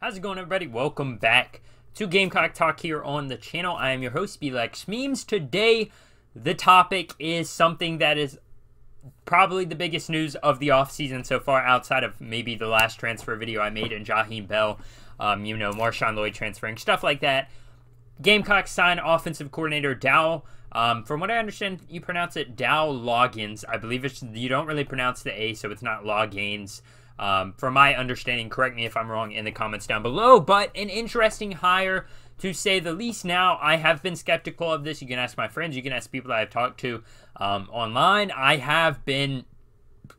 How's it going, everybody? Welcome back to Gamecock Talk here on the channel. I am your host, Belac Smemes. Today, the topic is something that is probably the biggest news of the offseason so far, outside of maybe the last transfer video I made in Jaheim Bell, um, you know, Marshawn Lloyd transferring, stuff like that. Gamecock signed offensive coordinator Dow. Um, from what I understand, you pronounce it Dow Loggains. I believe it's you don't really pronounce the A, so it's not Loggains. Um, from my understanding, correct me if I'm wrong in the comments down below, but an interesting hire to say the least. Now, I have been skeptical of this. You can ask my friends, you can ask people that I've talked to um, online. I have been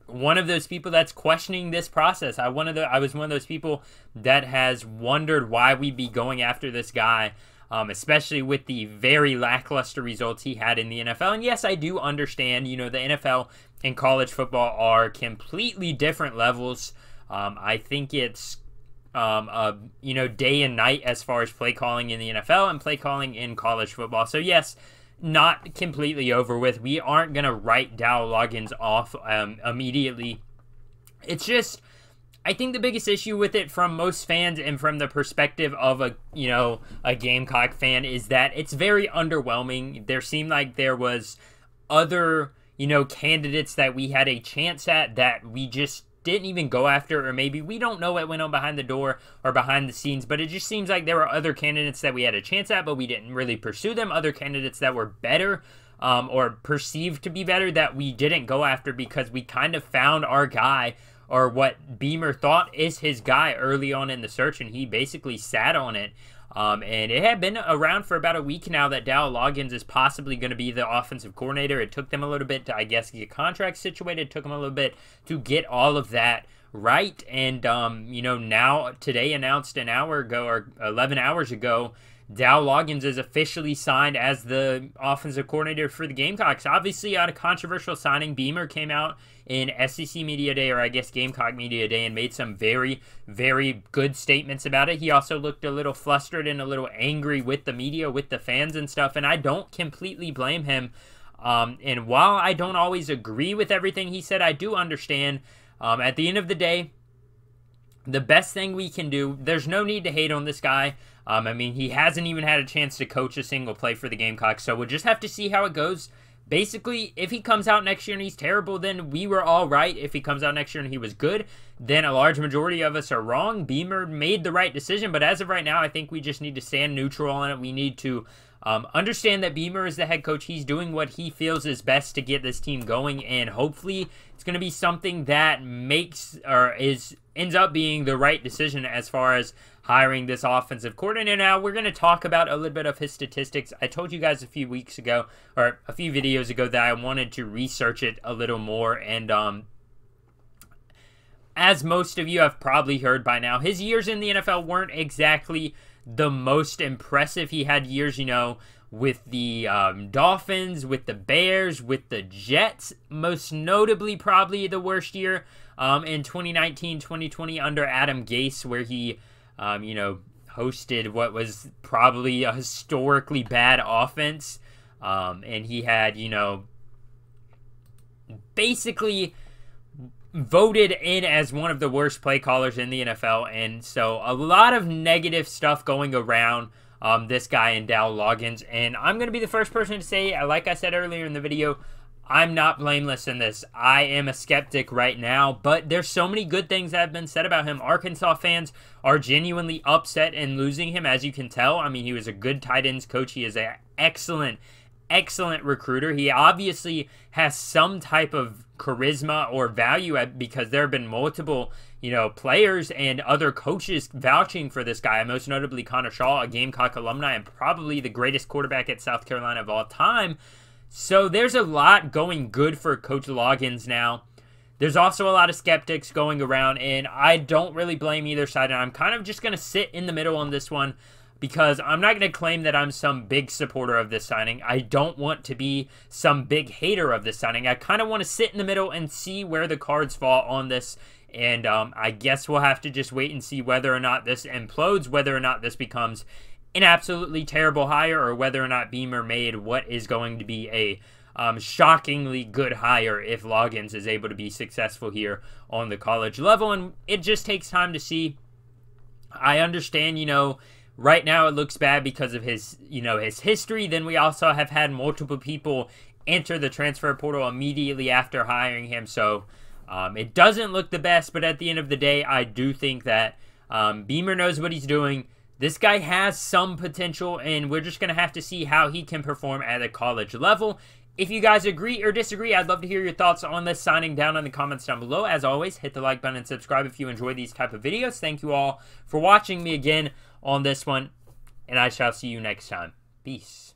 one of those people that's questioning this process. I one of the I was one of those people that has wondered why we'd be going after this guy um, especially with the very lackluster results he had in the NFL. And yes, I do understand, you know, the NFL and college football are completely different levels. Um, I think it's, um, you know, day and night as far as play calling in the NFL and play calling in college football. So, yes, not completely over with. We aren't going to write Dow Loggains off um, immediately. It's just I think the biggest issue with it from most fans and from the perspective of a you know a Gamecock fan is that it's very underwhelming. There seemed like there was other you know candidates that we had a chance at that we just didn't even go after or maybe we don't know what went on behind the door or behind the scenes but it just seems like there were other candidates that we had a chance at but we didn't really pursue them other candidates that were better um, or perceived to be better that we didn't go after because we kind of found our guy or what Beamer thought is his guy early on in the search, and he basically sat on it. Um, and it had been around for about a week now that Dow Loggains is possibly going to be the offensive coordinator. It took them a little bit to, I guess, get contracts situated. It took them a little bit to get all of that right. And, um, you know, now today announced an hour ago or 11 hours ago Dow Loggains is officially signed as the offensive coordinator for the Gamecocks. Obviously, on a controversial signing, Beamer came out in SEC Media Day, or I guess Gamecock Media Day, and made some very, very good statements about it. He also looked a little flustered and a little angry with the media, with the fans and stuff, and I don't completely blame him. Um, and while I don't always agree with everything he said, I do understand. Um, at the end of the day, the best thing we can do, there's no need to hate on this guy. Um, I mean, he hasn't even had a chance to coach a single play for the Gamecocks, so we'll just have to see how it goes. Basically, if he comes out next year and he's terrible, then we were all right. If he comes out next year and he was good, then a large majority of us are wrong. Beamer made the right decision, but as of right now, I think we just need to stand neutral on it. We need to um, understand that Beamer is the head coach. He's doing what he feels is best to get this team going, and hopefully, it's going to be something that makes or is ends up being the right decision as far as hiring this offensive coordinator. Now, we're going to talk about a little bit of his statistics. I told you guys a few weeks ago, or a few videos ago, that I wanted to research it a little more. And um, as most of you have probably heard by now, his years in the NFL weren't exactly the most impressive. He had years, you know, with the um, Dolphins, with the Bears, with the Jets, most notably, probably the worst year um, in 2019 2020 under Adam Gase, where he um, you know, hosted what was probably a historically bad offense. Um, and he had, you know, basically voted in as one of the worst play callers in the NFL. And so a lot of negative stuff going around um, this guy in Dow Loggains. And I'm going to be the first person to say, like I said earlier in the video, I'm not blameless in this. I am a skeptic right now, but there's so many good things that have been said about him. Arkansas fans are genuinely upset in losing him, as you can tell. I mean, he was a good tight ends coach. He is an excellent, excellent recruiter. He obviously has some type of charisma or value because there have been multiple, you know, players and other coaches vouching for this guy. Most notably, Connor Shaw, a Gamecock alumni and probably the greatest quarterback at South Carolina of all time. So there's a lot going good for Coach Loggains now. There's also a lot of skeptics going around, and I don't really blame either side. And I'm kind of just going to sit in the middle on this one because I'm not going to claim that I'm some big supporter of this signing. I don't want to be some big hater of this signing. I kind of want to sit in the middle and see where the cards fall on this. And um, I guess we'll have to just wait and see whether or not this implodes, whether or not this becomes an absolutely terrible hire or whether or not Beamer made what is going to be a um, shockingly good hire if Loggains is able to be successful here on the college level. And it just takes time to see. I understand, you know, right now it looks bad because of his, you know, his history. Then we also have had multiple people enter the transfer portal immediately after hiring him. So um, it doesn't look the best, but at the end of the day, I do think that um, Beamer knows what he's doing. This guy has some potential, and we're just going to have to see how he can perform at a college level. If you guys agree or disagree, I'd love to hear your thoughts on this signing down in the comments down below. As always, hit the like button and subscribe if you enjoy these type of videos. Thank you all for watching me again on this one, and I shall see you next time. Peace.